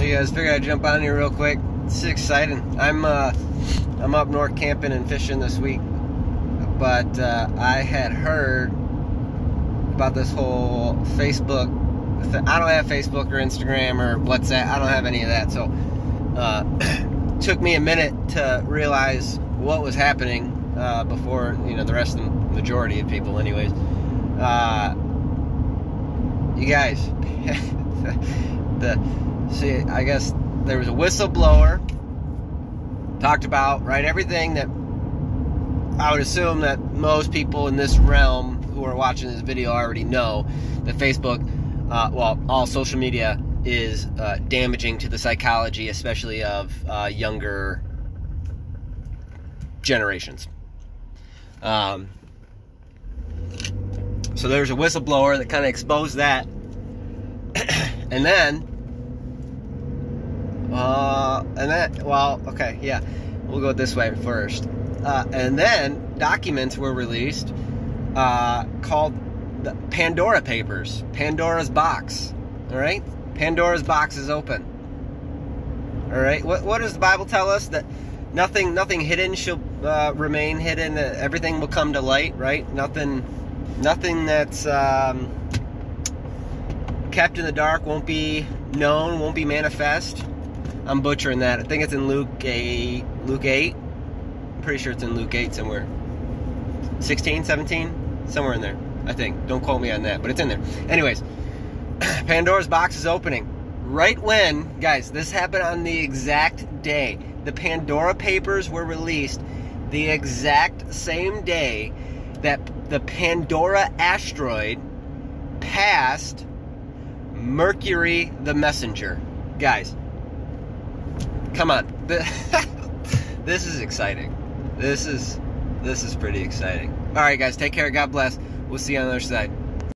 Hey guys, figured I'd jump on here real quick. It's exciting. I'm uh, I'm up north camping and fishing this week, but uh, I had heard about this whole Facebook. Th- I don't have Facebook or Instagram or WhatsApp. I don't have any of that. So, uh, took me a minute to realize what was happening uh, before you know the rest of the majority of people, anyways. Uh, you guys, the see, I guess there was a whistleblower talked about right everything that I would assume that most people in this realm who are watching this video already know that Facebook, uh, well, all social media is uh, damaging to the psychology, especially of uh, younger generations. Um, so there's a whistleblower that kind of exposed that, and then and then, well, okay, yeah, we'll go this way first. Uh, and then documents were released uh, called the Pandora Papers, Pandora's Box. All right, Pandora's box is open. All right, what what does the Bible tell us that nothing nothing hidden shall uh, remain hidden? That everything will come to light. Right? Nothing nothing that's um, kept in the dark won't be known, won't be manifest. I'm butchering that. I think it's in Luke 8. Luke 8. I'm pretty sure it's in Luke 8 somewhere. 16, 17? Somewhere in there, I think. Don't quote me on that, but it's in there. Anyways, Pandora's box is opening. Right when, guys, this happened on the exact day. The Pandora papers were released the exact same day that the Pandora asteroid passed Mercury the Messenger. Guys, come on. this is exciting. This is this is pretty exciting. All right, guys, take care. God bless. We'll see you on the other side.